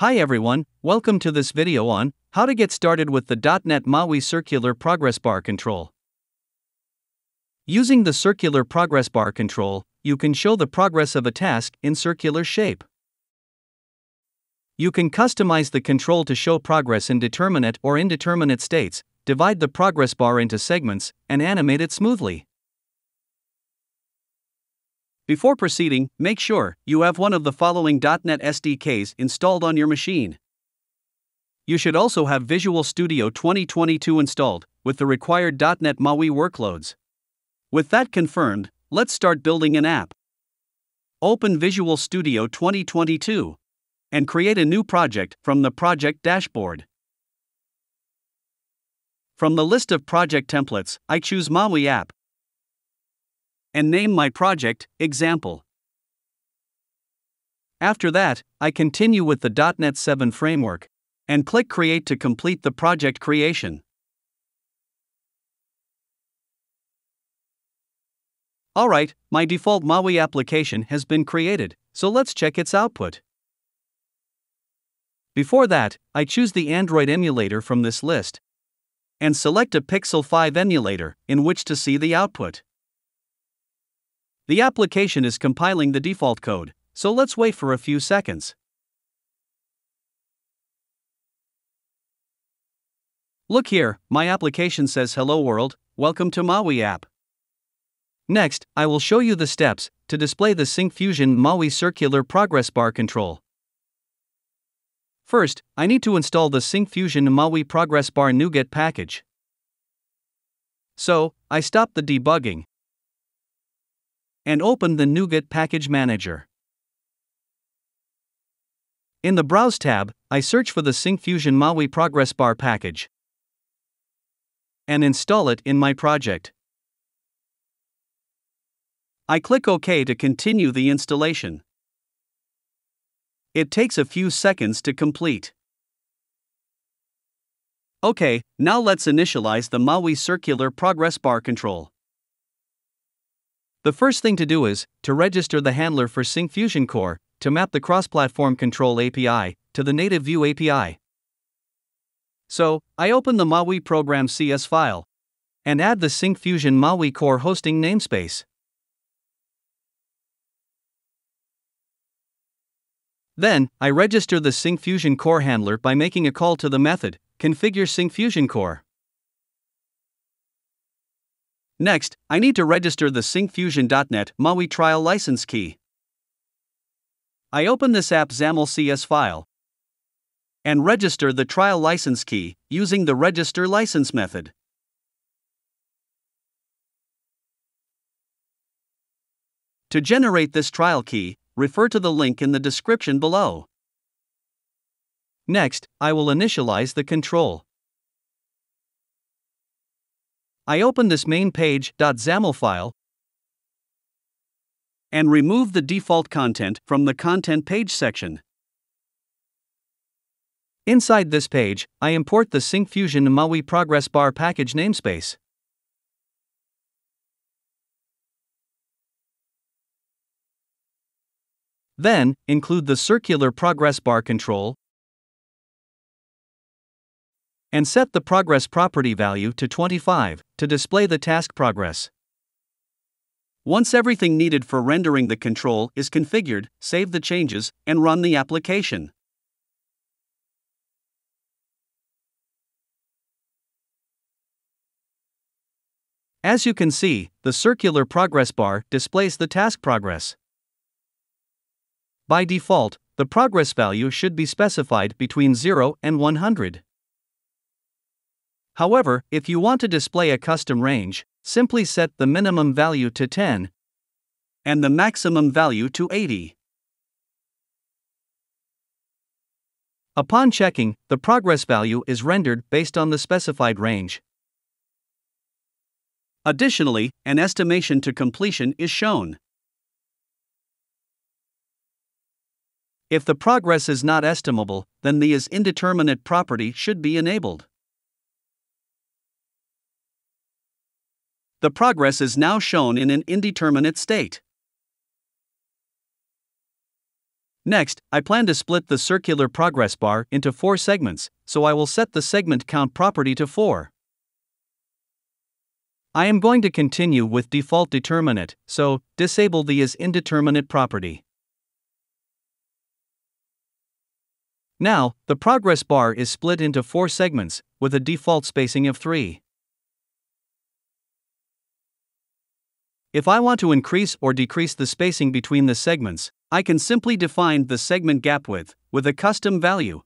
Hi everyone, welcome to this video on how to get started with the .NET MAUI Circular Progress Bar Control. Using the Circular Progress Bar Control, you can show the progress of a task in circular shape. You can customize the control to show progress in determinate or indeterminate states, divide the progress bar into segments, and animate it smoothly. Before proceeding, make sure you have one of the following .NET SDKs installed on your machine. You should also have Visual Studio 2022 installed, with the required .NET MAUI workloads. With that confirmed, let's start building an app. Open Visual Studio 2022 and create a new project from the project dashboard. From the list of project templates, I choose MAUI app and name my project Example. After that, I continue with the .NET 7 framework and click Create to complete the project creation. Alright, my default MAUI application has been created, so let's check its output. Before that, I choose the Android emulator from this list and select a Pixel 5 emulator in which to see the output. The application is compiling the default code, so let's wait for a few seconds. Look here, my application says Hello World, welcome to MAUI app. Next, I will show you the steps to display the Syncfusion MAUI Circular Progress Bar control. First, I need to install the Syncfusion MAUI Progress Bar NuGet package. So, I stop the debugging and open the NuGet Package Manager. In the Browse tab, I search for the Syncfusion MAUI Progress Bar package and install it in my project. I click OK to continue the installation. It takes a few seconds to complete. OK, now let's initialize the MAUI Circular Progress Bar control. The first thing to do is to register the handler for Syncfusion Core to map the cross platform control API to the native view API. So, I open the MAUI program CS file and add the Syncfusion MAUI Core hosting namespace. Then, I register the Syncfusion Core handler by making a call to the method configure Syncfusion Core. Next, I need to register the syncfusion.net MAUI trial license key. I open this app XAML CS file and register the trial license key using the register license method. To generate this trial key, refer to the link in the description below. Next, I will initialize the control. I open this main page.xaml file and remove the default content from the content page section. Inside this page, I import the Syncfusion MAUI Progress Bar package namespace. Then, include the circular progress bar control and set the progress property value to 25 to display the task progress. Once everything needed for rendering the control is configured, save the changes and run the application. As you can see, the circular progress bar displays the task progress. By default, the progress value should be specified between 0 and 100. However, if you want to display a custom range, simply set the minimum value to 10 and the maximum value to 80. Upon checking, the progress value is rendered based on the specified range. Additionally, an estimation to completion is shown. If the progress is not estimable, then the is indeterminate property should be enabled. The progress is now shown in an indeterminate state. Next, I plan to split the circular progress bar into four segments, so I will set the segment count property to 4. I am going to continue with default determinate, so disable the is indeterminate property. Now, the progress bar is split into four segments, with a default spacing of 3. If I want to increase or decrease the spacing between the segments, I can simply define the segment gap width with a custom value.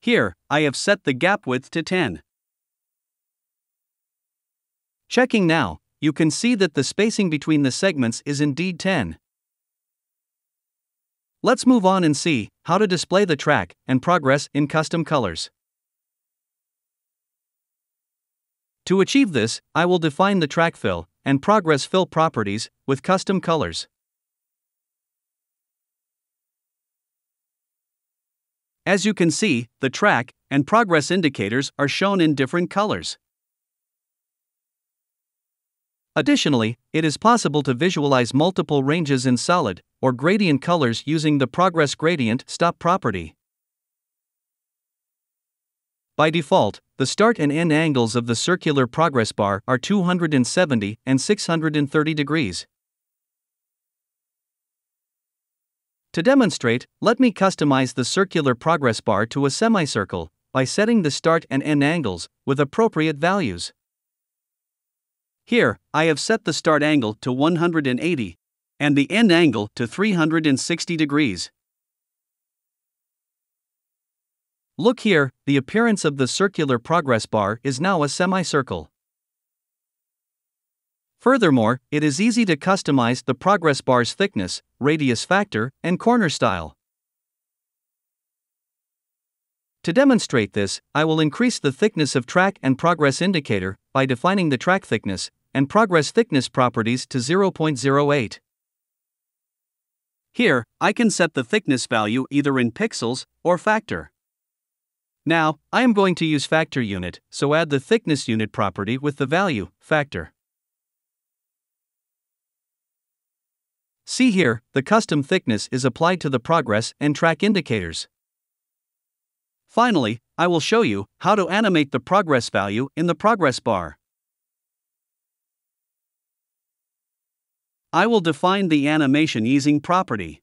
Here, I have set the gap width to 10. Checking now, you can see that the spacing between the segments is indeed 10. Let's move on and see how to display the track and progress in custom colors. To achieve this, I will define the track fill and progress fill properties with custom colors. As you can see, the track and progress indicators are shown in different colors. Additionally, it is possible to visualize multiple ranges in solid or gradient colors using the progress gradient stop property. By default, the start and end angles of the circular progress bar are 270 and 630 degrees. To demonstrate, let me customize the circular progress bar to a semicircle by setting the start and end angles with appropriate values. Here, I have set the start angle to 180 and the end angle to 360 degrees. Look here, the appearance of the circular progress bar is now a semicircle. Furthermore, it is easy to customize the progress bar's thickness, radius factor, and corner style. To demonstrate this, I will increase the thickness of track and progress indicator by defining the track thickness and progress thickness properties to 0.08. Here, I can set the thickness value either in pixels or factor. Now, I am going to use factor unit, so add the thickness unit property with the value, factor. See here, the custom thickness is applied to the progress and track indicators. Finally, I will show you how to animate the progress value in the progress bar. I will define the animation easing property.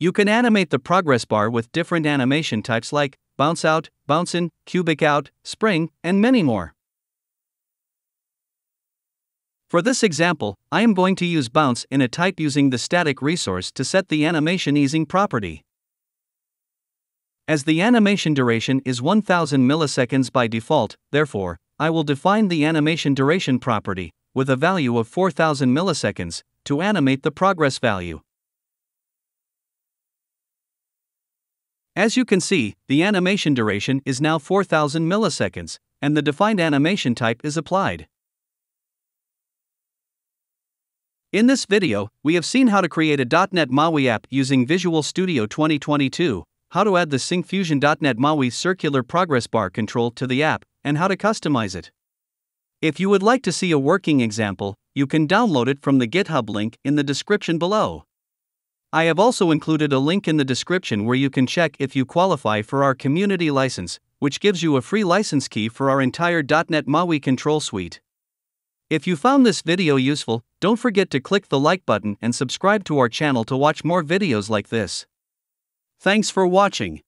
You can animate the progress bar with different animation types like bounce out, bounce in, cubic out, spring, and many more. For this example, I am going to use bounce in a type using the static resource to set the animation easing property. As the animation duration is 1000 milliseconds by default, therefore, I will define the animation duration property with a value of 4000 milliseconds to animate the progress value. As you can see, the animation duration is now 4000 milliseconds, and the defined animation type is applied. In this video, we have seen how to create a .NET MAUI app using Visual Studio 2022, how to add the Syncfusion.NET MAUI circular progress bar control to the app, and how to customize it. If you would like to see a working example, you can download it from the GitHub link in the description below. I have also included a link in the description where you can check if you qualify for our community license, which gives you a free license key for our entire .NET MAUI control suite. If you found this video useful, don't forget to click the like button and subscribe to our channel to watch more videos like this. Thanks for watching.